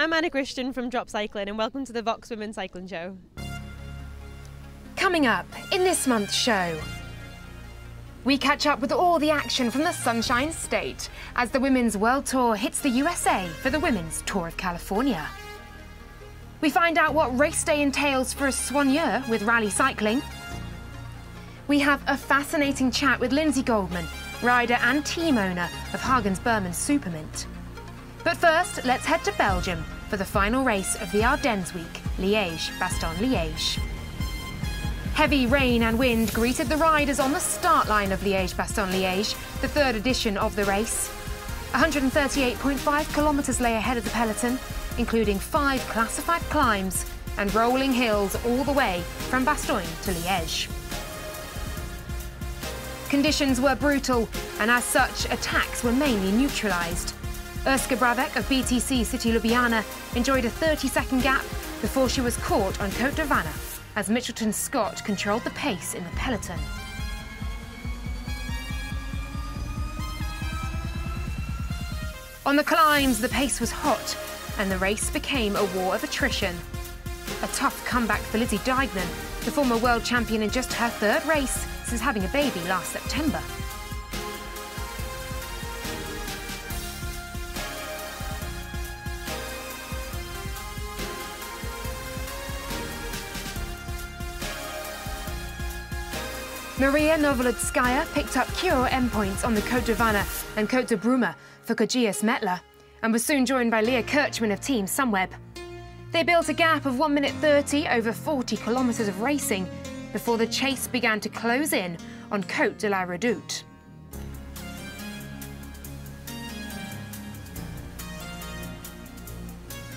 I'm Anna Christian from Drop Cycling and welcome to the Vox Women's Cycling Show. Coming up in this month's show, we catch up with all the action from the Sunshine State as the Women's World Tour hits the USA for the Women's Tour of California. We find out what race day entails for a soigneur with rally cycling. We have a fascinating chat with Lindsay Goldman, rider and team owner of Hagens Berman Supermint. But first, let's head to Belgium for the final race of the Ardennes Week, Liège-Bastogne-Liège. Heavy rain and wind greeted the riders on the start line of Liège-Bastogne-Liège, the third edition of the race. 138.5 kilometres lay ahead of the peloton, including five classified climbs and rolling hills all the way from Bastogne to Liège. Conditions were brutal, and as such, attacks were mainly neutralised. Urska Bravec of BTC City Ljubljana enjoyed a 30-second gap before she was caught on Côte de as Mitchelton Scott controlled the pace in the peloton. On the climbs, the pace was hot and the race became a war of attrition. A tough comeback for Lizzie Deignan, the former world champion in just her third race since having a baby last September. Maria Novolodskaya picked up KOM points on the Côte Wanne and Côte de Brume for Cogeas Mettler and was soon joined by Leah Kirchmann of Team Sunweb. They built a gap of 1 minute 30 over 40 kilometres of racing before the chase began to close in on Côte de la Redoute.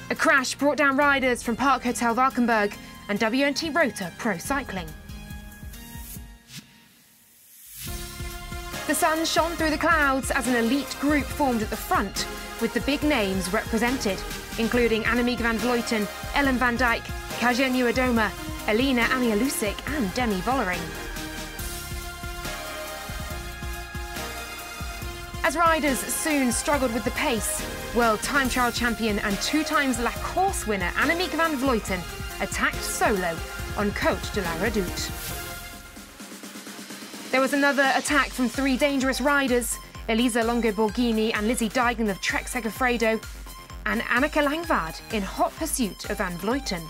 A crash brought down riders from Park Hotel Valkenburg and WNT Rotor Pro Cycling. The sun shone through the clouds as an elite group formed at the front, with the big names represented, including Annemiek van Vleuten, Ellen van Dijk, Kasia Niewiadoma, Alena Amialiusik and Demi Vollering. As riders soon struggled with the pace, world time trial champion and two times La Course winner Annemiek van Vleuten attacked solo on Côte de la Redoute. There was another attack from three dangerous riders, Elisa Longo Borghini and Lizzie Deignan of Trek Segafredo, and Annika Langvad in hot pursuit of Van Vleuten.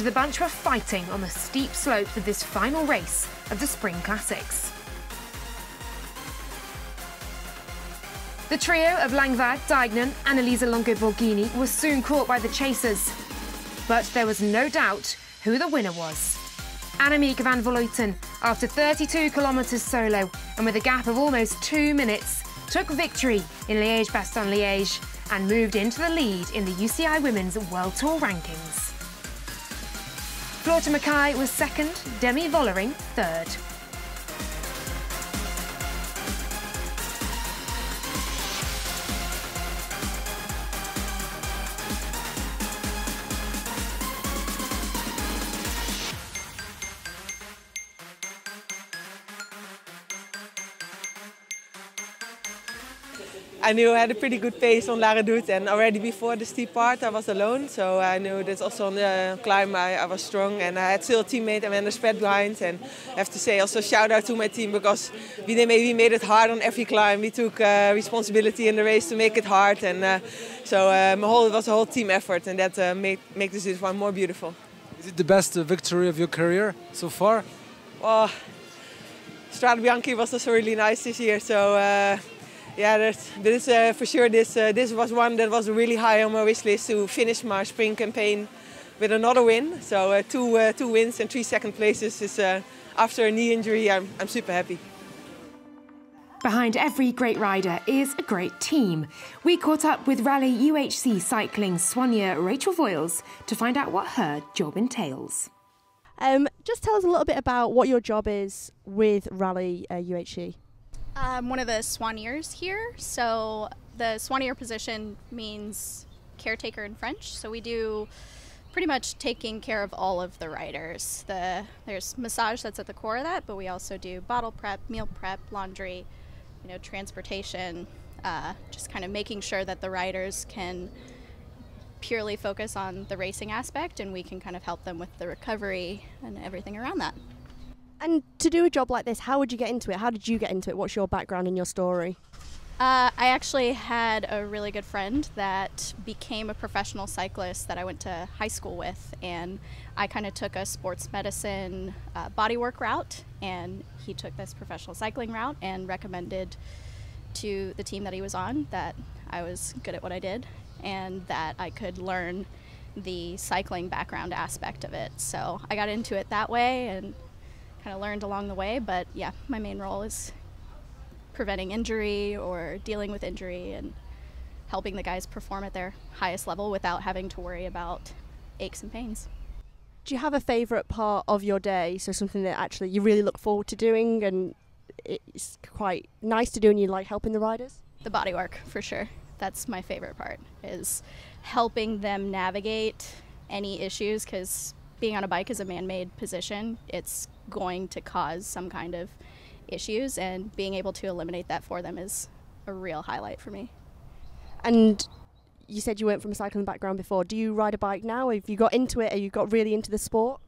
Behind, the bunch were fighting on the steep slopes of this final race of the Spring Classics. The trio of Deignan and Elisa Longo Borghini was soon caught by the chasers. But there was no doubt who the winner was. Annemiek van Vleuten, after 32 kilometres solo and with a gap of almost two minutes, took victory in Liège-Bastogne-Liège and moved into the lead in the UCI Women's World Tour rankings. Floortje Mackaij was second, Demi Vollering third. I knew I had a pretty good pace on La Redoute and already before the steep part I was alone. So I knew that also on the climb I, I was strong and I had still a teammate Amanda Spratt behind. And I have to say also shout out to my team because we made it hard on every climb. We took uh, responsibility in the race to make it hard. And uh, so um, whole, it was a whole team effort and that uh, made, made this one more beautiful. Is it the best victory of your career so far? Well, Strade Bianche was also really nice this year. So yeah, this uh, for sure. This uh, this was one that was really high on my wish list to finish my spring campaign with another win. So uh, two uh, two wins and three second places is uh, after a knee injury. I'm I'm super happy. Behind every great rider is a great team. We caught up with Rally UHC cycling soigneur Rachel Voyles to find out what her job entails. Um, just tell us a little bit about what your job is with Rally uh, UHC. I'm one of the soigneurs here. So the soigneur position means caretaker in French. So we do pretty much taking care of all of the riders. The there's massage that's at the core of that, but we also do bottle prep, meal prep, laundry, you know, transportation, uh, just kind of making sure that the riders can purely focus on the racing aspect and we can kind of help them with the recovery and everything around that. And to do a job like this, how would you get into it? How did you get into it? What's your background and your story? Uh, I actually had a really good friend that became a professional cyclist that I went to high school with, and I kind of took a sports medicine uh, bodywork route, and he took this professional cycling route and recommended to the team that he was on that I was good at what I did and that I could learn the cycling background aspect of it. So I got into it that way and kind of learned along the way. But yeah, my main role is preventing injury or dealing with injury and helping the guys perform at their highest level without having to worry about aches and pains. Do you have a favourite part of your day? So something that actually you really look forward to doing and it's quite nice to do and you like helping the riders? The body work, for sure. That's my favorite part, is helping them navigate any issues because being on a bike is a man made position. It's going to cause some kind of issues, and being able to eliminate that for them is a real highlight for me. And you said you weren't from a cycling background before. Do you ride a bike now? Have you got into it? Have you got really into the sport?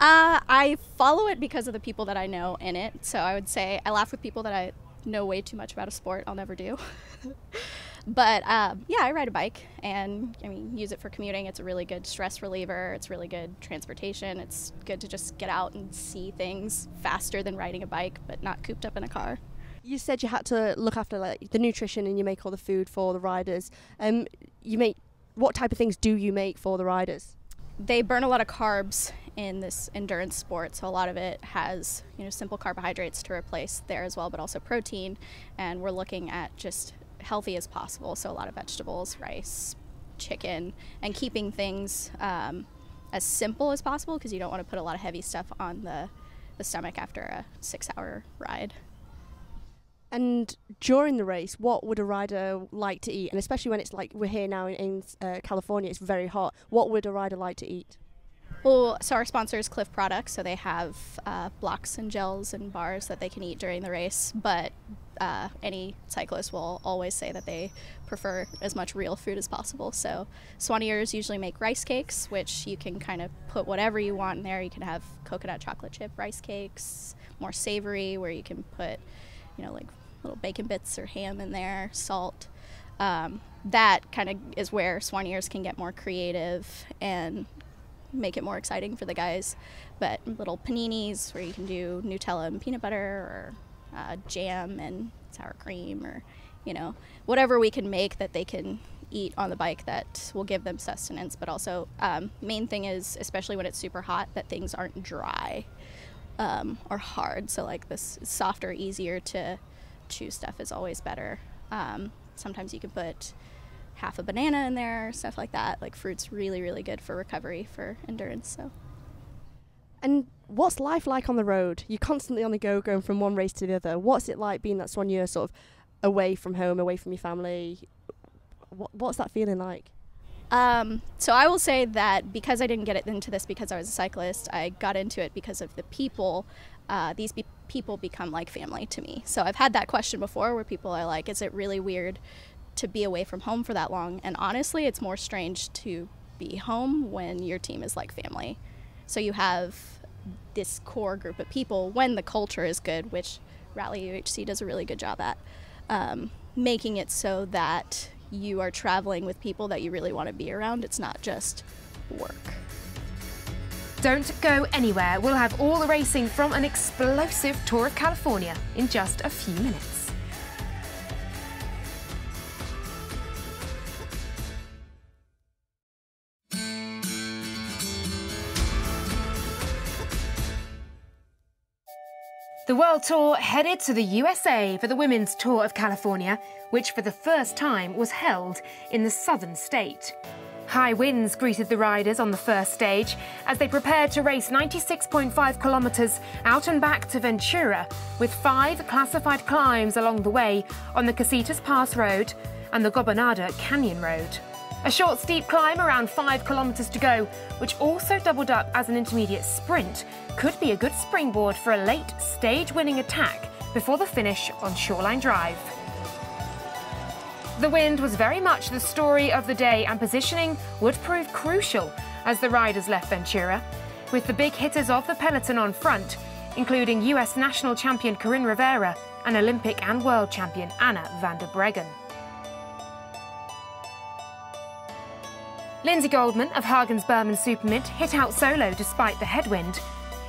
Uh, I follow it because of the people that I know in it. So I would say I laugh with people that I know way too much about a sport. I'll never do. but um, yeah, I ride a bike and I mean use it for commuting. It's a really good stress reliever. It's really good transportation. It's good to just get out and see things faster than riding a bike, but not cooped up in a car. You said you had to look after like the nutrition and you make all the food for the riders. Um, you make what type of things do you make for the riders? they burn a lot of carbs in this endurance sport so a lot of it has you know simple carbohydrates to replace there as well but also protein and we're looking at just healthy as possible so a lot of vegetables rice chicken and keeping things um, as simple as possible because you don't want to put a lot of heavy stuff on the, the stomach after a six hour ride and during the race, what would a rider like to eat? And especially when it's like we're here now in, in uh, California, it's very hot. What would a rider like to eat? Well, so our sponsor is Clif Products, so they have uh, blocks and gels and bars that they can eat during the race. But uh, any cyclist will always say that they prefer as much real food as possible. So soigneurs usually make rice cakes, which you can kind of put whatever you want in there. You can have coconut chocolate chip rice cakes, more savory, where you can put, you know, like little bacon bits or ham in there, salt. Um, that kind of is where soigneurs can get more creative and make it more exciting for the guys. But little paninis where you can do Nutella and peanut butter or uh, jam and sour cream or, you know, whatever we can make that they can eat on the bike that will give them sustenance. But also, um, main thing is, especially when it's super hot, that things aren't dry um, or hard. So, like this softer, easier to chew stuff is always better. Um, sometimes you can put half a banana in there, stuff like that. Like fruit's really, really good for recovery for endurance. So. And what's life like on the road? You're constantly on the go, going from one race to the other. What's it like being that year sort of away from home, away from your family? What, what's that feeling like? Um, so I will say that because I didn't get into this because I was a cyclist, I got into it because of the people. Uh, these be- people become like family to me. So I've had that question before where people are like, is it really weird to be away from home for that long? And honestly, it's more strange to be home when your team is like family. So you have this core group of people when the culture is good, which Rally UHC does a really good job at, um, making it so that you are traveling with people that you really want to be around. It's not just work. Don't go anywhere. We'll have all the racing from an explosive Tour of California in just a few minutes. The World Tour headed to the USA for the Women's Tour of California, which for the first time was held in the southern state. High winds greeted the riders on the first stage as they prepared to race 96.5 kilometres out and back to Ventura, with five classified climbs along the way on the Casitas Pass Road and the Gobernador Canyon Road. A short steep climb around five kilometres to go, which also doubled up as an intermediate sprint, could be a good springboard for a late stage winning attack before the finish on Shoreline Drive. The wind was very much the story of the day and positioning would prove crucial as the riders left Ventura, with the big hitters of the peloton on front, including US national champion Coryn Rivera and Olympic and world champion Anna van der Breggen. Lindsay Goldman of Hagens Berman Supermint hit out solo despite the headwind,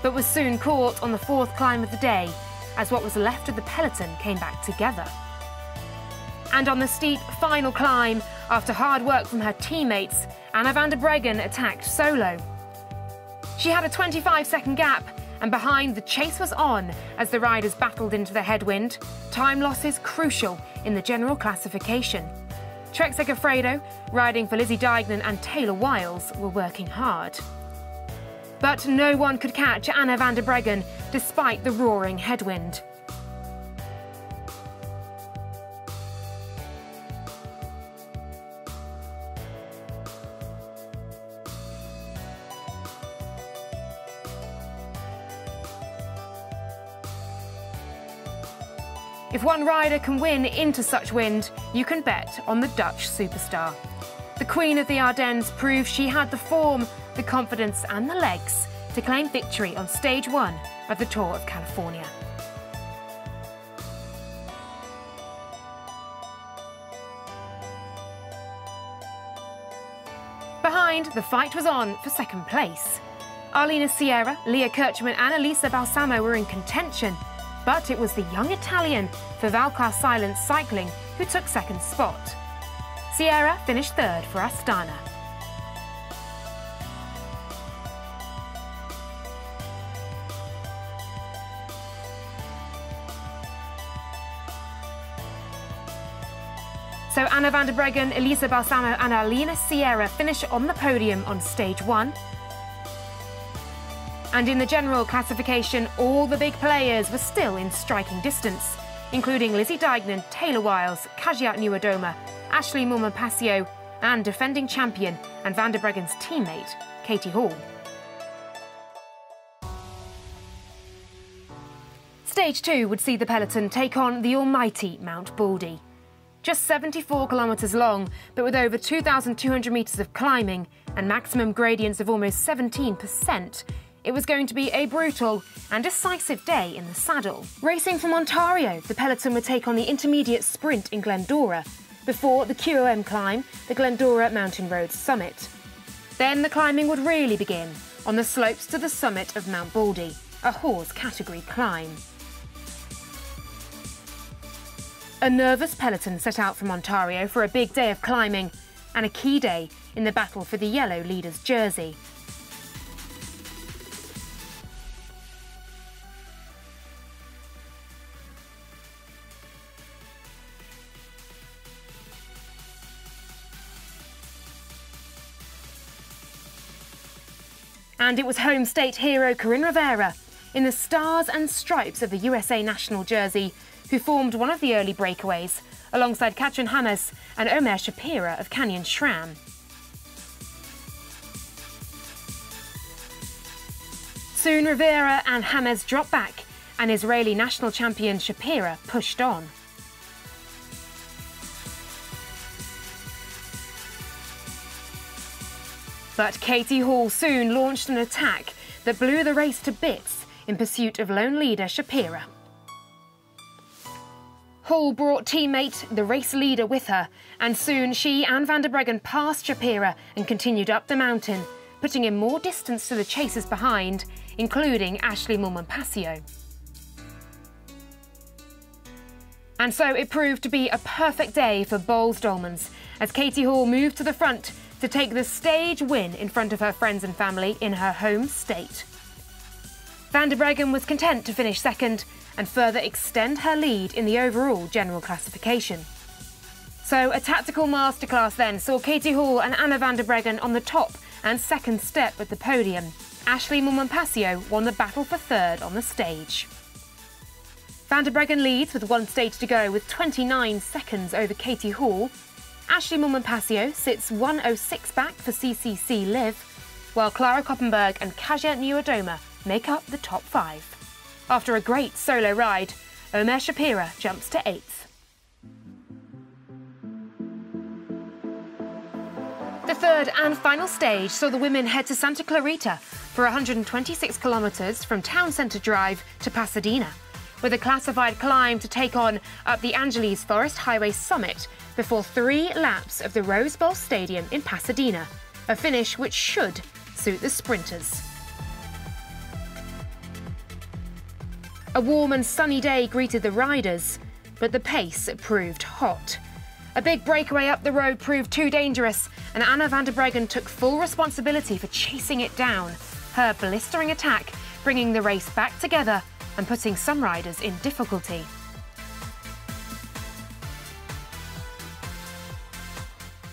but was soon caught on the fourth climb of the day as what was left of the peloton came back together. And on the steep final climb, after hard work from her teammates, Anna van der Breggen attacked solo. She had a 25 second gap, and behind the chase was on as the riders battled into the headwind. Time losses crucial in the general classification. Trek Segafredo, riding for Lizzie Deignan and Taylor Wiles, were working hard. But no one could catch Anna van der Breggen despite the roaring headwind. If one rider can win into such wind, you can bet on the Dutch superstar. The Queen of the Ardennes proved she had the form, the confidence, and the legs to claim victory on stage one of the Tour of California. Behind, the fight was on for second place. Arlenis Sierra, Leah Kirchmann, and Elisa Balsamo were in contention, but it was the young Italian for Valcar Cylance Cycling who took second spot. Sierra finished third for Astana. So Anna van der Breggen, Elisa Balsamo and Arlenis Sierra finish on the podium on stage one. And in the general classification, all the big players were still in striking distance, including Lizzie Deignan, Taylor Wiles, Kasia Niewiadoma, Ashleigh Moolman-Pasio, and defending champion and Van der Breggen's teammate, Katie Hall. Stage two would see the peloton take on the almighty Mount Baldy. Just 74 kilometres long, but with over 2,200 metres of climbing and maximum gradients of almost 17%, it was going to be a brutal and decisive day in the saddle. Racing from Ontario, the peloton would take on the intermediate sprint in Glendora, before the QOM climb, the Glendora Mountain Road summit. Then the climbing would really begin, on the slopes to the summit of Mount Baldy, a hors category climb. A nervous peloton set out from Ontario for a big day of climbing and a key day in the battle for the yellow leader's jersey. And it was home state hero Coryn Rivera in the stars and stripes of the USA national jersey who formed one of the early breakaways alongside Katrin Hammes and Omer Shapira of Canyon SRAM. Soon Rivera and Hammes dropped back and Israeli national champion Shapira pushed on. But Katie Hall soon launched an attack that blew the race to bits in pursuit of lone leader Shapira. Hall brought teammate, the race leader, with her, and soon she and Van der Breggen passed Shapira and continued up the mountain, putting in more distance to the chasers behind, including Ashleigh Moolman-Pasio. And so it proved to be a perfect day for Boels Dolmans, as Katie Hall moved to the front to take the stage win in front of her friends and family in her home state. Van der Breggen was content to finish second and further extend her lead in the overall general classification. So a tactical masterclass then saw Katie Hall and Anna van der Breggen on the top and second step at the podium. Ashleigh Moolman won the battle for third on the stage. Van der Breggen leads with one stage to go with 29 seconds over Katie Hall. Ashleigh Moolman sits 106 back for CCC Liv, while Clara Koppenburg and Kasia Niewiadoma make up the top five. After a great solo ride, Omer Shapira jumps to eighth. The third and final stage saw the women head to Santa Clarita for 126 kilometres from Town Centre Drive to Pasadena with a classified climb to take on up the Angeles Forest Highway summit before three laps of the Rose Bowl Stadium in Pasadena, a finish which should suit the sprinters. A warm and sunny day greeted the riders, but the pace proved hot. A big breakaway up the road proved too dangerous, and Anna van der Breggen took full responsibility for chasing it down, her blistering attack bringing the race back together and putting some riders in difficulty.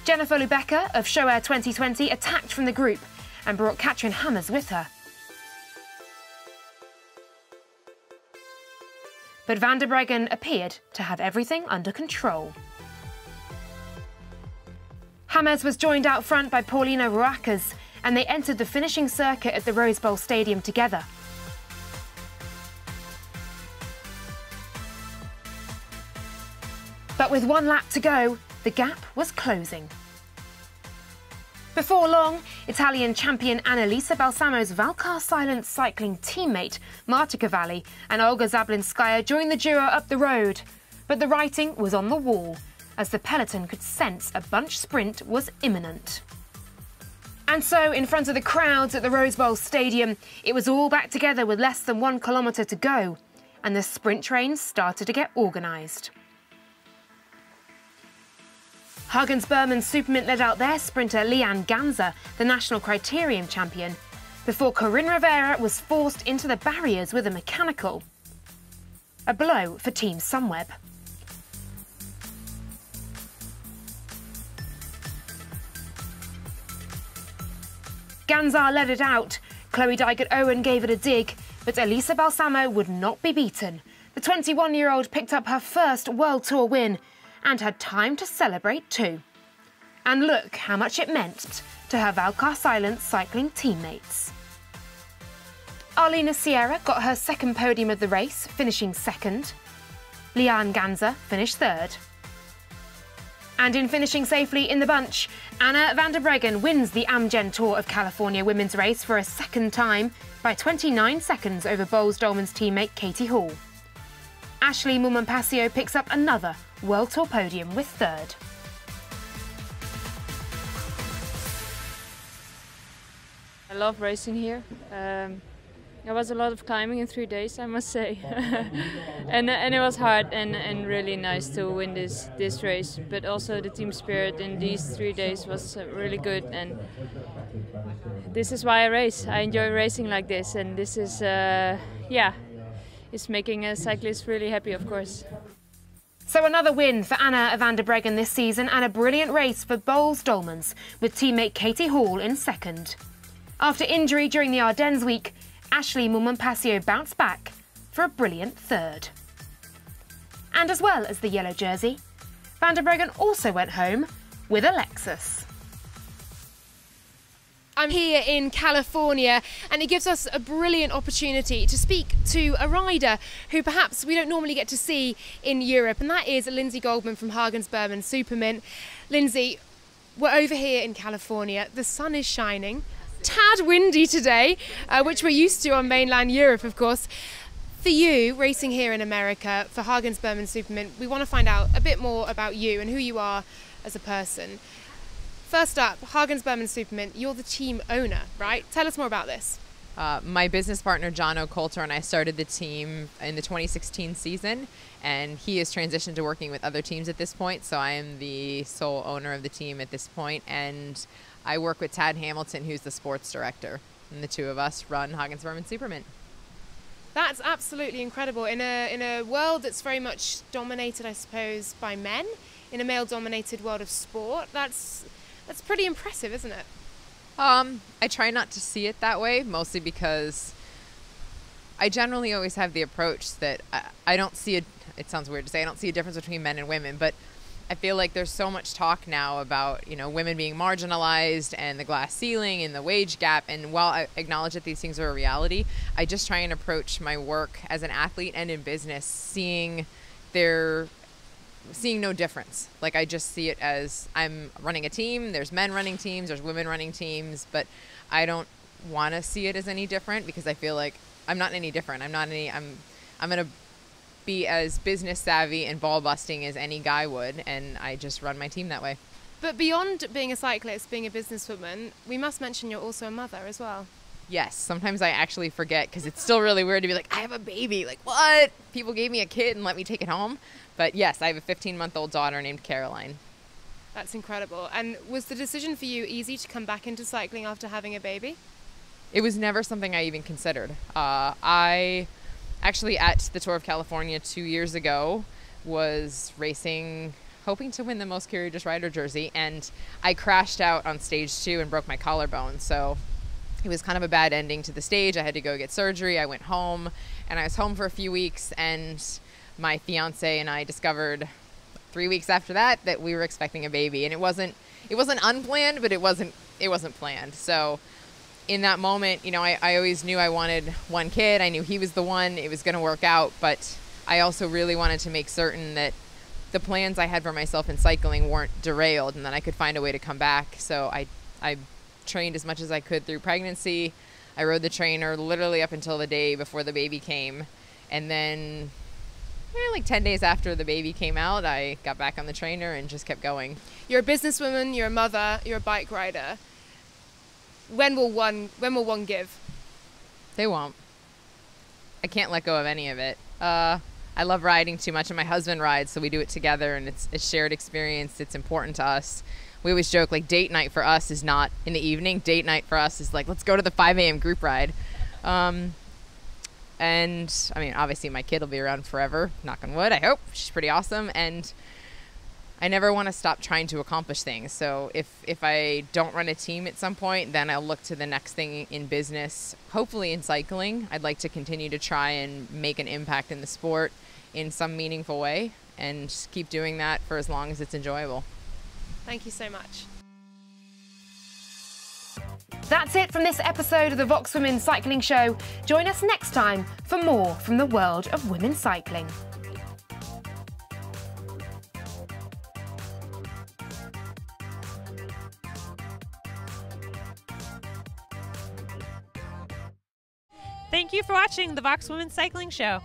Jennifer Lubecka of Show Air 2020 attacked from the group and brought Katrin Hammes with her. But van der Breggen appeared to have everything under control. Hammes was joined out front by Paulina Ruakas, and they entered the finishing circuit at the Rose Bowl Stadium together. But with one lap to go, the gap was closing. Before long, Italian champion Annalisa Balsamo's Valcar Cylance cycling teammate Marta Cavalli and Olga Zabelinskaya joined the duo up the road. But the writing was on the wall, as the peloton could sense a bunch sprint was imminent. And so, in front of the crowds at the Rose Bowl Stadium, it was all back together with less than one kilometre to go, and the sprint trains started to get organised. Hagens Berman Supermint led out their sprinter Leigh Ann Ganzar, the national criterium champion, before Coryn Rivera was forced into the barriers with a mechanical. A blow for Team Sunweb. Ganzar led it out. Chloe Dygert Owen gave it a dig, but Elisa Balsamo would not be beaten. The 21 year old picked up her first World Tour win and had time to celebrate too. And look how much it meant to her Valcar Cylance cycling teammates. Arlenis Sierra got her second podium of the race, finishing second. Leigh Ann Ganzar finished third. And in finishing safely in the bunch, Anna van der Breggen wins the Amgen Tour of California women's race for a second time by 29 seconds over Boels Dolman's teammate Katie Hall. Ashleigh Moolman picks up another World Tour podium with third. I love racing here. Um, there was a lot of climbing in three days, I must say, and and it was hard and, and really nice to win this this race. But also the team spirit in these three days was uh, really good, and this is why I race. I enjoy racing like this, and this is uh, yeah, it's making a cyclist really happy, of course. So another win for Anna van der Breggen this season and a brilliant race for Boels Dolmans with teammate Katie Hall in second. After injury during the Ardennes week, Ashleigh Moolman bounced back for a brilliant third. And as well as the yellow jersey, Van der Breggen also went home with a Lexus. I'm here in California, and it gives us a brilliant opportunity to speak to a rider who perhaps we don't normally get to see in Europe, and that is Lindsay Goldman from Hagens Berman Supermint. Lindsay, we're over here in California. The sun is shining tad windy today, uh, which we're used to on mainland Europe, of course. For you, racing here in America for Hagens Berman Supermint, we want to find out a bit more about you and who you are as a person. First up, Hagens Berman Supermint, you're the team owner, right? Tell us more about this. Uh, my business partner John O'Coulter and I started the team in the 2016 season, and he has transitioned to working with other teams at this point. So I am the sole owner of the team at this point, and I work with Tad Hamilton, who's the sports director, and the two of us run Hagens Berman Supermint. That's absolutely incredible. In a in a world that's very much dominated, I suppose, by men, in a male-dominated world of sport. That's that's pretty impressive, isn't it? Um, I try not to see it that way, mostly because I generally always have the approach that I, I don't see a. It sounds weird to say I don't see a difference between men and women, but I feel like there's so much talk now about you know women being marginalized and the glass ceiling and the wage gap. And while I acknowledge that these things are a reality, I just try and approach my work as an athlete and in business, seeing their seeing no difference. Like I just see it as I'm running a team. There's men running teams. There's women running teams, but I don't want to see it as any different because I feel like I'm not any different. I'm not any. I'm I'm gonna be as business savvy and ball busting as any guy would, and I just run my team that way. But beyond being a cyclist, being a businesswoman, we must mention you're also a mother as well. Yes, sometimes I actually forget because it's still really weird to be like, I have a baby. Like, what? People gave me a kid and let me take it home. But yes, I have a 15 month old daughter named Caroline. That's incredible. And was the decision for you easy to come back into cycling after having a baby? It was never something I even considered. Uh, I actually at the Tour of California two years ago was racing hoping to win the most courageous rider jersey and I crashed out on stage two and broke my collarbone so it was kind of a bad ending to the stage I had to go get surgery I went home and I was home for a few weeks and my fiance and I discovered three weeks after that that we were expecting a baby and it wasn't it wasn't unplanned but it wasn't it wasn't planned so in that moment, you know, I, I always knew I wanted one kid. I knew he was the one. It was going to work out. But I also really wanted to make certain that the plans I had for myself in cycling weren't derailed and that I could find a way to come back. So I, I trained as much as I could through pregnancy. I rode the trainer literally up until the day before the baby came. And then eh, like 10 days after the baby came out, I got back on the trainer and just kept going. You're a businesswoman, you're a mother, you're a bike rider when will one when will one give? They won't. I can't let go of any of it. Uh, I love riding too much, and my husband rides, so we do it together, and it's a shared experience. It's important to us. We always joke like date night for us is not in the evening. Date night for us is like let's go to the 5 a.m. group ride. Um, and I mean, obviously, my kid will be around forever. Knock on wood. I hope she's pretty awesome, and I never want to stop trying to accomplish things. So if if I don't run a team at some point, then I'll look to the next thing in business. Hopefully in cycling, I'd like to continue to try and make an impact in the sport in some meaningful way and keep doing that for as long as it's enjoyable. Thank you so much. That's it from this episode of the Vox Women Cycling Show. Join us next time for more from the world of women's cycling. Thank you for watching the Vox Women's Cycling Show.